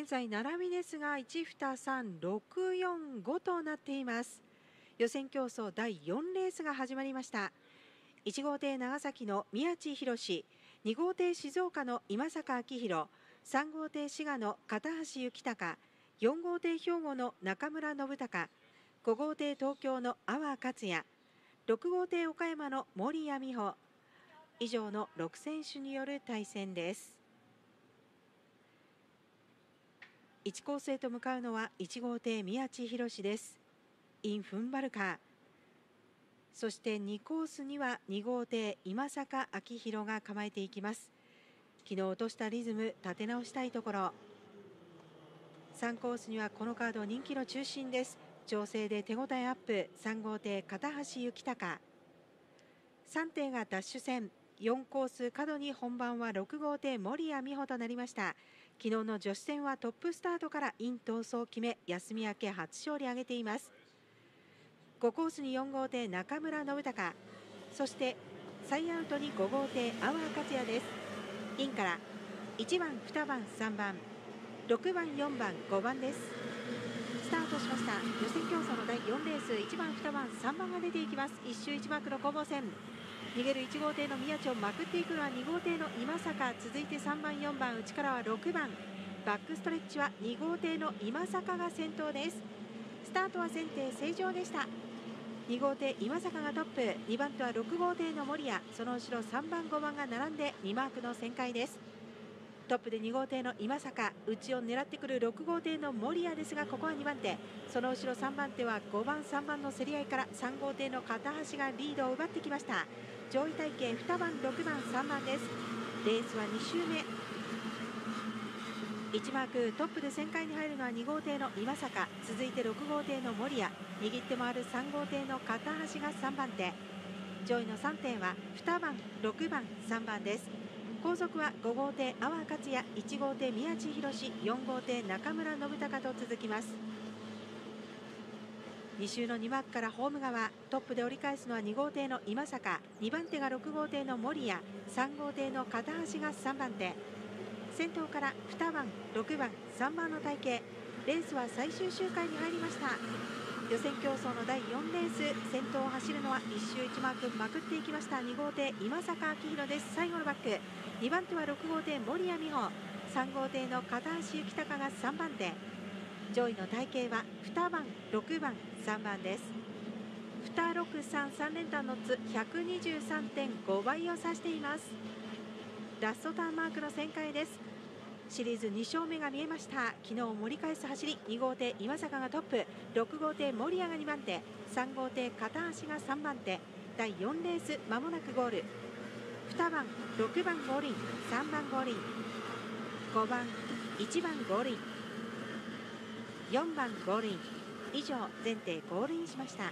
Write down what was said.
現在並びですが1、2、3、6、4、5となっています。予選競争第4レースが始まりました。1号艇長崎の宮地博2号艇静岡の今坂明宏3号艇滋賀の片橋幸隆4号艇兵庫の中村信孝5号艇東京の阿波克也6号艇岡山の森谷美穂以上の6選手による対戦です。1コースへと向かうのは1号艇宮地博です。イン・フンバルカー。そして2コースには2号艇今坂明宏が構えていきます。昨日落としたリズム立て直したいところ。3コースにはこのカード人気の中心です。調整で手応えアップ。3号艇片橋幸隆。3艇がダッシュ戦。4コース角に本番は6号艇森谷美穂となりました。昨日の女子戦はトップスタートからイン闘争を決め休み明け初勝利挙げています。5コースに4号艇中村信孝そして再アウトに5号艇阿波克也です。インから1番2番3番6番4番5番です。スタートしました。予選競争の第4レース1番2番3番が出ていきます。1周1マークの攻防戦。逃げる1号艇の宮地をまくっていくのは2号艇の今坂続いて3番4番内からは6番。バックストレッチは2号艇の今坂が先頭です。スタートは前提正常でした。2号艇今坂がトップ。2番手は6号艇の守谷その後ろ3番5番が並んで2マークの旋回です。トップで2号艇の今坂。内を狙ってくる6号艇の守谷ですがここは2番手。その後ろ3番手は5番3番の競り合いから3号艇の片橋がリードを奪ってきました。上位体系2番6番3番です。レースは2周目。1マークトップで旋回に入るのは2号艇の岩坂。続いて6号艇の守谷握って回る3号艇の片橋が3番手。上位の3点は2番6番3番です。後続は5号艇阿波克也。1号艇宮地博4号艇中村信孝と続きます。2周の2マークからホーム側トップで折り返すのは2号艇の今坂2番手が6号艇の守谷3号艇の片橋が3番手。先頭から2番、6番、3番の体系レースは最終周回に入りました。予選競争の第4レース先頭を走るのは1周1マークまくっていきました。2号艇今坂明宏です。最後のバック。2番手は6号艇森谷美穂。3号艇の片橋幸隆が3番手。上位の体系は2番、6番、3番です。2633連単の津123.5倍を指しています。ラストターンマークの旋回です。シリーズ2勝目が見えました。昨日盛り返す走り2号艇今坂がトップ。6号艇守谷が2番手。3号艇片足が3番手。第4レースまもなくゴール。2番6番ゴールイン。3番ゴールイン。5番1番ゴールイン。4番ゴールイン以上全艇ゴールインしました。